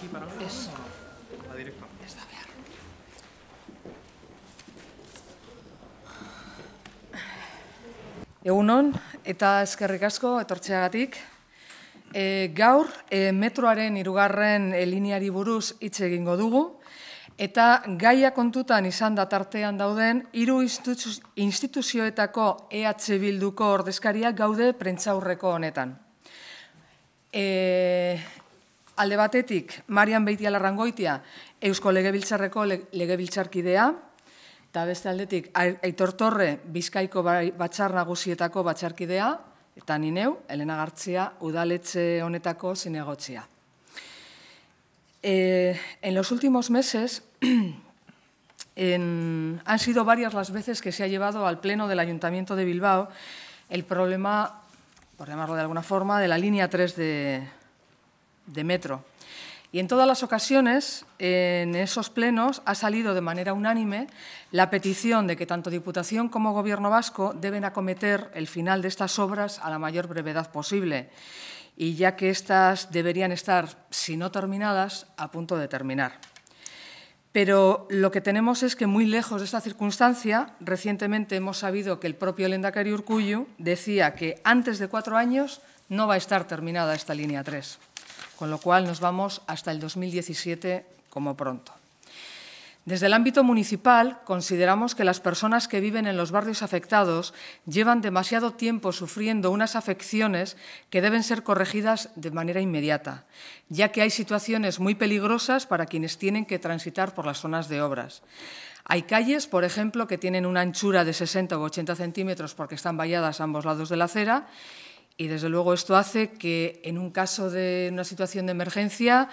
aquí para ver. Eso. La directa. Ez da behar. Egunon, eta eskerrik asko etortzeagatik. E, gaur, e, metroaren irugarren e, lineari buruz hitz egingo dugu, eta gaia kontutan izan da tartean dauden, hiru institu- instituzioetako EH Bilduko ordezkariak gaude prentzaurreko honetan. E, alde batetik, Marian Beitia Larrangoitia, Eusko Legebiltzarreko le- legebiltzarkidea, eta beste aldetik, Ai- Aitor Torre, Bizkaiko bai- batzar nagusietako batzarkidea, eta ni neu, Elena Gartzia, udaletxe honetako zinegotzia. Eh, en los últimos meses en- han sido varias las veces que se ha llevado al Pleno del Ayuntamiento de Bilbao el problema, por llamarlo de alguna forma, de la línea 3 de, de metro. Y en todas las ocasiones, en esos plenos, ha salido de manera unánime la petición de que tanto Diputación como Gobierno vasco deben acometer el final de estas obras a la mayor brevedad posible, y ya que estas deberían estar, si no terminadas, a punto de terminar. Pero lo que tenemos es que muy lejos de esta circunstancia, recientemente hemos sabido que el propio Lendakari Urkullu decía que antes de cuatro años no va a estar terminada esta línea 3, con lo cual nos vamos hasta el 2017 como pronto. Desde el ámbito municipal, consideramos que las personas que viven en los barrios afectados llevan demasiado tiempo sufriendo unas afecciones que deben ser corregidas de manera inmediata, ya que hay situaciones muy peligrosas para quienes tienen que transitar por las zonas de obras. Hay calles, por ejemplo, que tienen una anchura de 60 o 80 centímetros porque están valladas a ambos lados de la acera y, desde luego, esto hace que, en un caso de una situación de emergencia,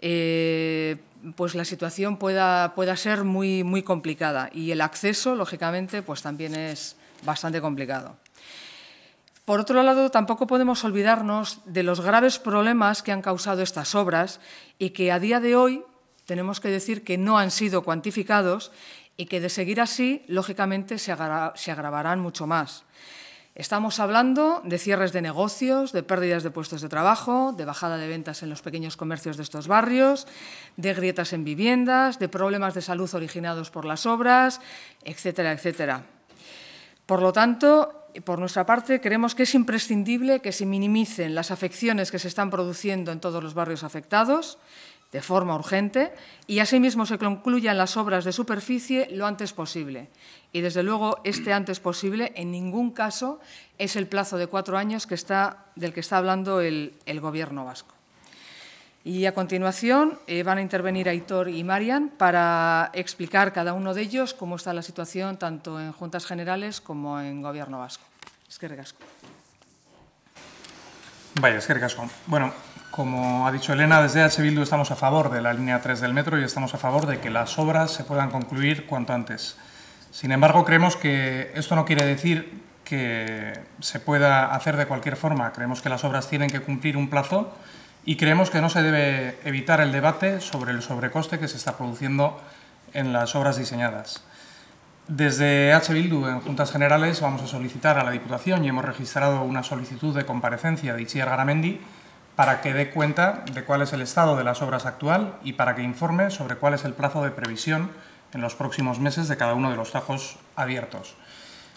eh, pues la situación pueda, pueda ser muy, muy complicada y el acceso, lógicamente, pues también es bastante complicado. Por otro lado, tampoco podemos olvidarnos de los graves problemas que han causado estas obras y que a día de hoy tenemos que decir que no han sido cuantificados y que de seguir así, lógicamente, se, agra se agravarán mucho más. Estamos hablando de cierres de negocios, de pérdidas de puestos de trabajo, de bajada de ventas en los pequeños comercios de estos barrios, de grietas en viviendas, de problemas de salud originados por las obras, etcétera, etcétera. Por lo tanto, por nuestra parte, creemos que es imprescindible que se minimicen las afecciones que se están produciendo en todos los barrios afectados de forma urgente y asimismo se concluyan las obras de superficie lo antes posible. Y desde luego este antes posible en ningún caso es el plazo de cuatro años que está, del que está hablando el, Gobierno vasco. Y a continuación eh, van a intervenir Aitor y Marian para explicar cada uno de ellos cómo está la situación tanto en Juntas Generales como en Gobierno vasco. Es que recasco. Vaya, es que ricasco. Bueno, como ha dicho Elena, desde H. Bildu estamos a favor de la línea 3 del metro y estamos a favor de que las obras se puedan concluir cuanto antes. Sin embargo, creemos que esto no quiere decir que se pueda hacer de cualquier forma. Creemos que las obras tienen que cumplir un plazo y creemos que no se debe evitar el debate sobre el sobrecoste que se está produciendo en las obras diseñadas. Desde H. Bildu, en Juntas Generales, vamos a solicitar a la Diputación y hemos registrado una solicitud de comparecencia de Itziar Garamendi para que dé cuenta de cuál es el estado de las obras actual y para que informe sobre cuál es el plazo de previsión en los próximos meses de cada uno de los tajos abiertos.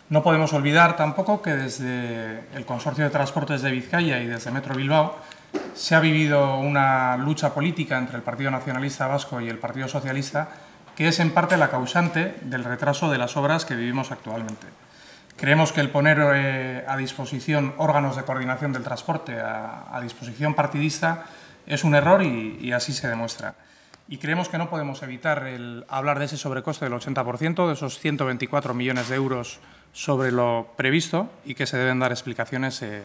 No podemos olvidar tampoco que desde el Consorcio de Transportes de Vizcaya y desde Metro Bilbao se ha vivido una lucha política entre el Partido Nacionalista Vasco y el Partido Socialista que es en parte la causante del retraso de las obras que vivimos actualmente. Creemos que el poner eh, a disposición órganos de coordinación del transporte a, disposición partidista es un error y, y, así se demuestra. Y creemos que no podemos evitar el hablar de ese sobrecoste del 80%, de esos 124 millones de euros sobre lo previsto y que se deben dar explicaciones eh,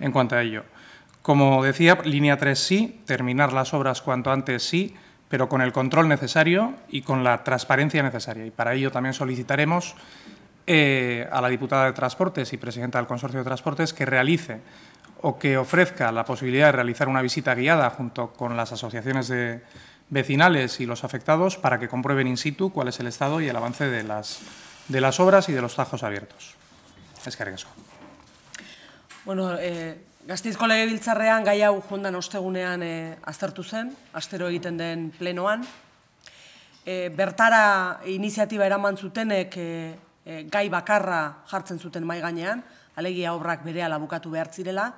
en cuanto a ello. Como decía, línea 3 sí, terminar las obras cuanto antes sí, pero con el control necesario y con la transparencia necesaria. Y para ello también solicitaremos eh, a la diputada de Transportes y presidenta del Consorcio de Transportes que realice o que ofrezca la posibilidad de realizar una visita guiada junto con las asociaciones de vecinales y los afectados para que comprueben in situ cuál es el estado y el avance de las, de las obras y de los tajos abiertos. Es que Bueno, eh, Gazteizko lege biltzarrean gai hau jondan ostegunean e, aztertu zen, astero egiten den plenoan. E, bertara iniziatiba eraman zutenek e, gai bakarra jartzen zuten mai gainean, alegia obrak bere bukatu behar zirela,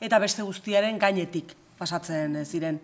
eta beste guztiaren gainetik pasatzen ziren.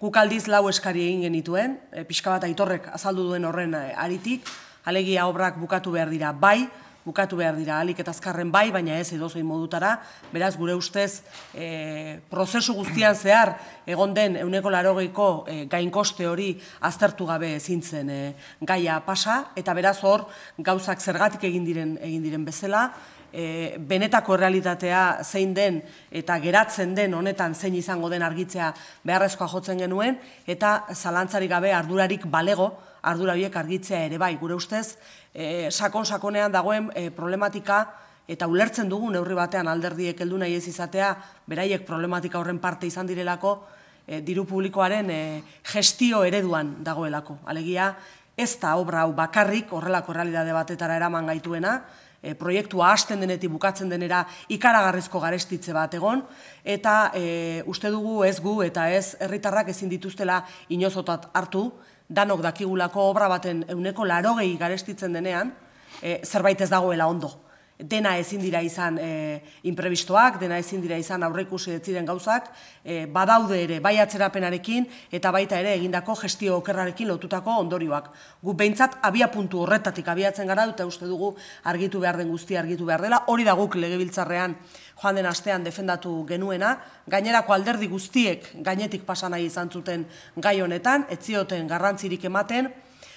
Guk aldiz lau eskari egin genituen, e, pixka bat aitorrek azaldu duen horren aritik, alegia obrak bukatu behar dira bai, bukatu behar dira alik eta azkarren bai, baina ez edo zein modutara, beraz gure ustez e, prozesu guztian zehar egon den euneko larogeiko e, gainkoste hori aztertu gabe zintzen e, gaia pasa, eta beraz hor gauzak zergatik egin diren, egin diren bezala, e, benetako realitatea zein den eta geratzen den honetan zein izango den argitzea beharrezkoa jotzen genuen, eta zalantzarik gabe ardurarik balego, ardura horiek argitzea ere bai, gure ustez, e, sakon sakonean dagoen e, problematika eta ulertzen dugu neurri batean alderdiek heldu nahi ez izatea, beraiek problematika horren parte izan direlako, e, diru publikoaren e, gestio ereduan dagoelako. Alegia, ez da obra hau bakarrik, horrelako realidade batetara eraman gaituena, e, proiektua hasten denetik bukatzen denera ikaragarrizko garestitze bat egon, eta e, uste dugu ez gu eta ez herritarrak ezin dituztela inozotat hartu, danok dakigulako obra baten euneko larogei garestitzen denean, e, zerbait ez dagoela ondo. Dena ezin dira izan e, imprebistoak, dena ezin dira izan aurreikusi ziren gauzak, e, badaude ere bai atzerapenarekin eta baita ere egindako gestio okerrarekin lotutako ondorioak. Gu behintzat abia puntu horretatik abiatzen gara dute uste dugu argitu behar den guzti argitu behar dela, hori da guk legebiltzarrean joan den astean defendatu genuena, gainerako alderdi guztiek gainetik pasa nahi izan zuten gai honetan, etzioten garrantzirik ematen,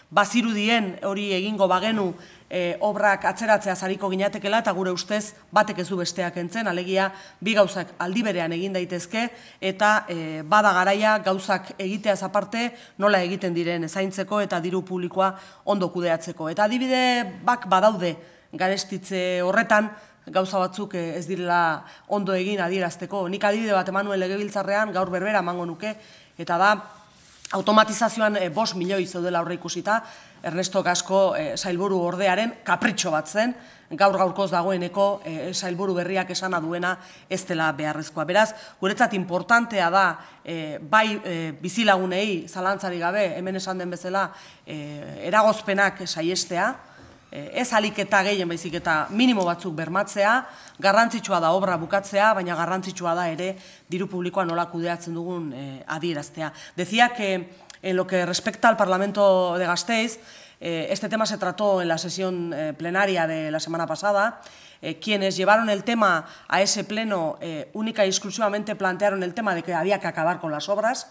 bazirudien hori egingo bagenu e, obrak atzeratzea zariko ginatekela eta gure ustez batek ez du besteak entzen, alegia bi gauzak aldi berean egin daitezke eta e, bada garaia gauzak egitea aparte nola egiten diren ezaintzeko eta diru publikoa ondo kudeatzeko. Eta adibide bak badaude garestitze horretan, gauza batzuk eh, ez direla ondo egin adierazteko. Nik adibide bat emanuen legebiltzarrean gaur berbera emango nuke, eta da automatizazioan e, bos milioi zeudela aurre ikusita, Ernesto Gasko e, sailburu ordearen kapritxo bat zen, gaur gaurkoz dagoeneko e, sailburu berriak esana duena ez dela beharrezkoa. Beraz, guretzat importantea da bai e, bizilagunei zalantzari gabe, hemen esan den bezala, eragozpenak saiestea, Eh, ez alik eta gehien baizik eta minimo batzuk bermatzea, garrantzitsua da obra bukatzea, baina garrantzitsua da ere diru publikoa nola kudeatzen dugun eh, adieraztea. Decía que en lo que respecta al Parlamento de Gasteiz, eh, este tema se trató en la sesión plenaria de la semana pasada, quienes llevaron el tema a ese pleno única y exclusivamente plantearon el tema de que había que acabar con las obras,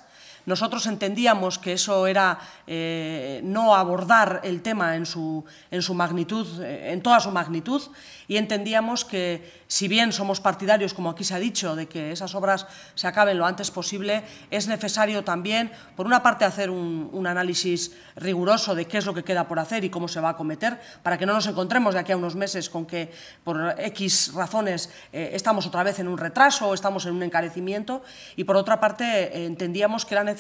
Nosotros entendíamos que eso era eh, no abordar el tema en su, en su magnitud, eh, en toda su magnitud, y entendíamos que si bien somos partidarios, como aquí se ha dicho, de que esas obras se acaben lo antes posible, es necesario también, por una parte, hacer un, análisis riguroso de qué es lo que queda por hacer y cómo se va a acometer, para que no nos encontremos de aquí a unos meses con que por X razones eh, estamos otra vez en un retraso o estamos en un encarecimiento, y por otra parte, entendíamos que era necesario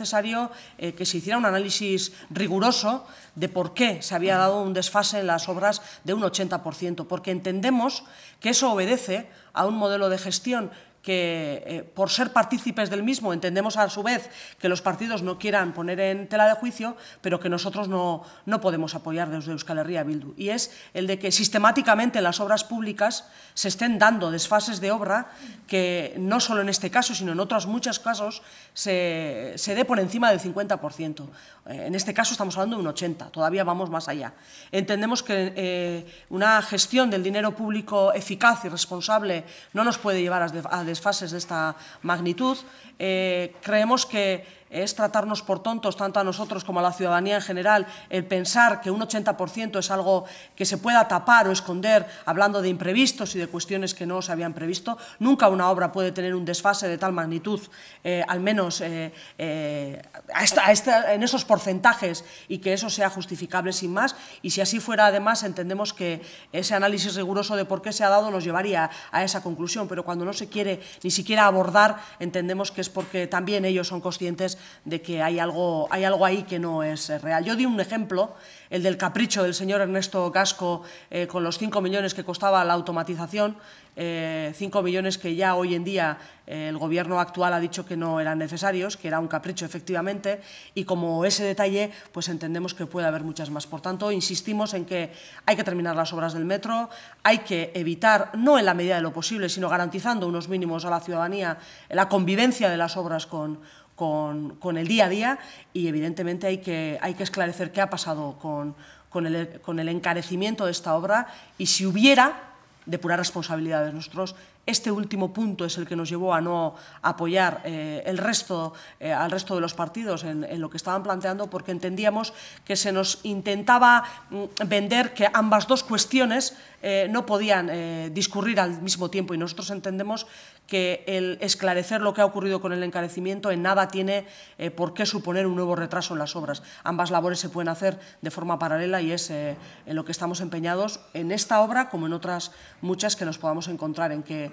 eh, que se hiciera un análisis riguroso de por qué se había dado un desfase en las obras de un 80%, porque entendemos que eso obedece a un modelo de gestión que eh, por ser partícipes del mismo entendemos a su vez que los partidos no quieran poner en tela de juicio, pero que nosotros no, no podemos apoyar desde Euskal Herria Bildu. Y es el de que sistemáticamente en las obras públicas se estén dando desfases de obra que no solo en este caso, sino en otros muchos casos, se, se dé por encima del 50%. En este caso estamos hablando de un 80%, todavía vamos más allá. Entendemos que eh, una gestión del dinero público eficaz y responsable no nos puede llevar a, a fases de esta magnitud. Eh, creemos que es tratarnos por tontos, tanto a nosotros como a la ciudadanía en general, el pensar que un 80% es algo que se pueda tapar o esconder hablando de imprevistos y de cuestiones que no se habían previsto. Nunca una obra puede tener un desfase de tal magnitud, eh, al menos eh, eh, en esos porcentajes, y que eso sea justificable sin más. Y si así fuera, además, entendemos que ese análisis riguroso de por qué se ha dado nos llevaría a esa conclusión. Pero cuando no se quiere ni siquiera abordar, entendemos que es porque también ellos son conscientes de que hay algo, hay algo ahí que no es eh, real. Yo di un ejemplo, el del capricho del señor Ernesto Casco eh, con los 5 millones que costaba la automatización, 5 millones que ya hoy en día el Gobierno actual ha dicho que no eran necesarios, que era un capricho efectivamente, y como ese detalle, pues entendemos que puede haber muchas más. Por tanto, insistimos en que hay que terminar las obras del metro, hay que evitar, no en la medida de lo posible, sino garantizando unos mínimos a la ciudadanía, la convivencia de las obras con, con, el día a día y, evidentemente, hay que, hay que esclarecer qué ha pasado con, con, el, con el encarecimiento de esta obra y si hubiera depurar responsabilidades. Nosotros este último punto es el que nos llevó a no apoyar eh, el resto, eh, al resto de los partidos en, lo que estaban planteando porque entendíamos que se nos intentaba mm, vender que ambas dos cuestiones eh, no podían discurrir al mismo tiempo y nosotros entendemos que el esclarecer lo que ha ocurrido con el encarecimiento en nada tiene por qué suponer un nuevo retraso en las obras. Ambas labores se pueden hacer de forma paralela y es en lo que estamos empeñados en esta obra como en otras muchas que nos podamos encontrar en que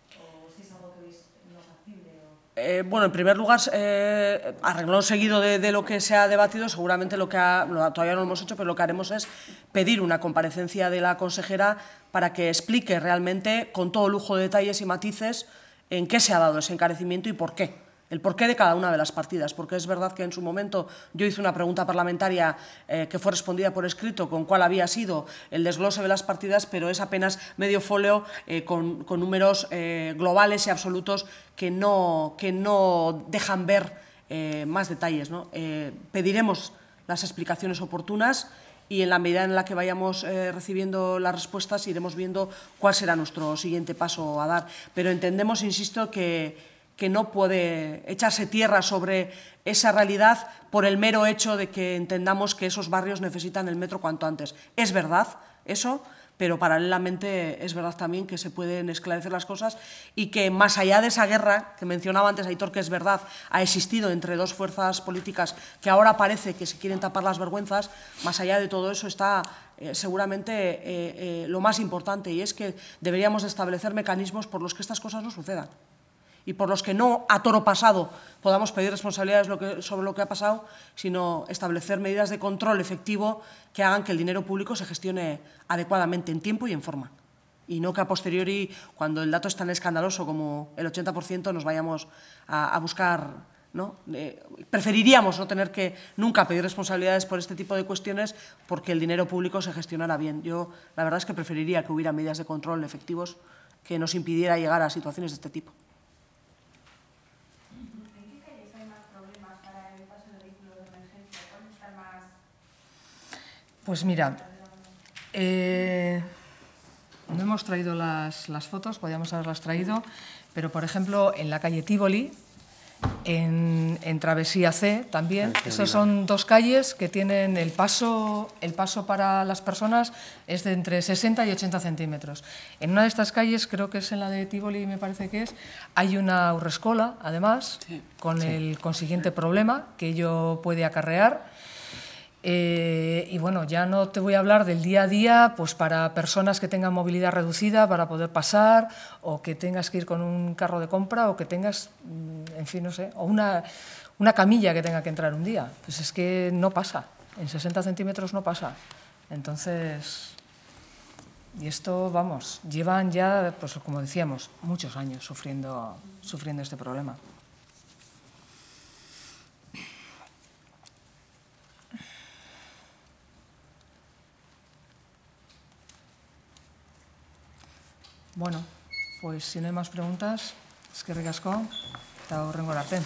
bueno, en primer lugar, eh, arregló seguido de, lo que se ha debatido, seguramente lo que todavía no lo hemos hecho, pero lo que haremos es pedir una comparecencia de la consejera para que explique realmente, con todo lujo de detalles y matices, en qué se ha dado ese encarecimiento y por qué el porqué de cada una de las partidas, porque es verdad que en su momento yo hice una pregunta parlamentaria eh, que fue respondida por escrito con cuál había sido el desglose de las partidas, pero es apenas medio folio eh, con, números eh, globales y absolutos que no, que no dejan ver más detalles. pediremos las explicaciones oportunas y en la medida en la que vayamos recibiendo las respuestas iremos viendo cuál será nuestro siguiente paso a dar. Pero entendemos, insisto, que que no puede echarse tierra sobre esa realidad por el mero hecho de que entendamos que esos barrios necesitan el metro cuanto antes. Es verdad eso, pero paralelamente es verdad también que se pueden esclarecer las cosas y que más allá de esa guerra que mencionaba antes Aitor, que es verdad, ha existido entre dos fuerzas políticas que ahora parece que se quieren tapar las vergüenzas, más allá de todo eso está eh, seguramente eh, eh, lo más importante y es que deberíamos establecer mecanismos por los que estas cosas no sucedan y por los que no a toro pasado podamos pedir responsabilidades sobre lo que ha pasado, sino establecer medidas de control efectivo que hagan que el dinero público se gestione adecuadamente en tiempo y en forma. Y no que a posteriori, cuando el dato es tan escandaloso como el 80%, nos vayamos a, buscar ¿no? Eh, preferiríamos no tener que nunca pedir responsabilidades por este tipo de cuestiones porque el dinero público se gestionara bien. Yo la verdad es que preferiría que hubiera medidas de control efectivos que nos impidiera llegar a situaciones de este tipo. Pues mira, eh, no hemos traído las, fotos, podríamos haberlas traído, pero por ejemplo en la calle Tívoli, en, Travesía C también. Esas son dos calles que tienen el paso, el paso para las personas es de entre 60 y 80 centímetros. En una de estas calles, creo que es en la de Tívoli, me parece que es, hay una urrescola, además, con el consiguiente problema que ello puede acarrear. Eh, y bueno, ya no te voy a hablar del día a día, pues para personas que tengan movilidad reducida para poder pasar, o que tengas que ir con un carro de compra, o que tengas, mm, en fin, no sé, o una, una camilla que tenga que entrar un día. Pues es que no pasa, en 60 centímetros no pasa. Entonces, y esto, vamos, llevan ya, pues como decíamos, muchos años sufriendo, sufriendo este problema. Bueno, pues si no hay más preguntas, es que recasco, está horrengo arte.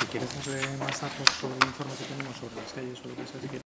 Si quieres más datos sobre el informe que tenemos sobre las calles o lo que sea, si